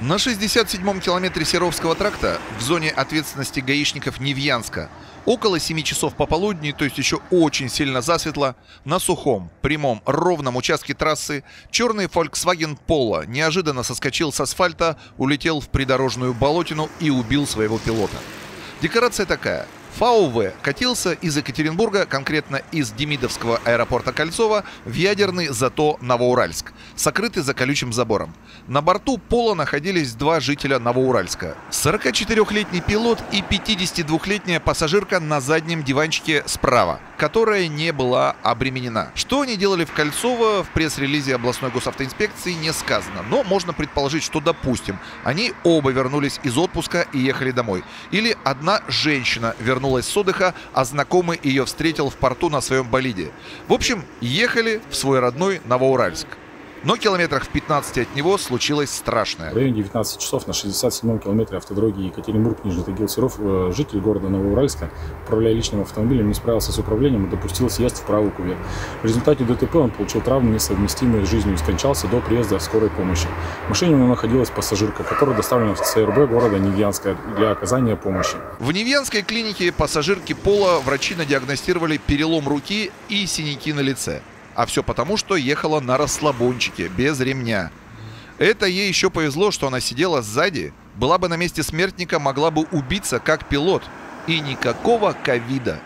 На 67-м километре Серовского тракта, в зоне ответственности гаишников Невьянска, около 7 часов пополудни, то есть еще очень сильно засветло, на сухом, прямом, ровном участке трассы черный Volkswagen Polo неожиданно соскочил с асфальта, улетел в придорожную болотину и убил своего пилота. Декорация такая – ФАУВ катился из Екатеринбурга, конкретно из Демидовского аэропорта Кольцова, в ядерный зато Новоуральск, сокрытый за колючим забором. На борту пола находились два жителя Новоуральска. 44-летний пилот и 52-летняя пассажирка на заднем диванчике справа, которая не была обременена. Что они делали в Кольцово, в пресс-релизе областной госавтоинспекции не сказано, но можно предположить, что, допустим, они оба вернулись из отпуска и ехали домой. Или одна женщина вернулась вернулась с отдыха, а знакомый ее встретил в порту на своем болиде. В общем, ехали в свой родной Новоуральск. Но километрах в 15 от него случилось страшное. В районе 19 часов на 67-м километре автодороги Екатеринбург-Нижний Тагил-Серов э, житель города Новоуральска, управляя личным автомобилем, не справился с управлением и допустил съезд в правый кувет. В результате ДТП он получил травмы, несовместимые с жизнью, и скончался до приезда скорой помощи. В машине у него находилась пассажирка, которая доставлена в ЦРБ города Невьянска для оказания помощи. В Невьянской клинике пассажирки Пола врачи надиагностировали перелом руки и синяки на лице. А все потому, что ехала на расслабончике, без ремня. Это ей еще повезло, что она сидела сзади. Была бы на месте смертника, могла бы убиться как пилот. И никакого ковида.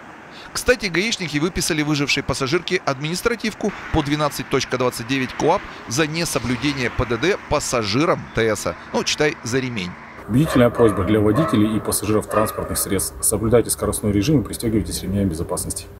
Кстати, гаишники выписали выжившей пассажирке административку по 12.29 КОАП за несоблюдение ПДД пассажирам ТСа. Ну, читай, за ремень. Убедительная просьба для водителей и пассажиров транспортных средств. Соблюдайте скоростной режим и пристегивайтесь ремнями безопасности.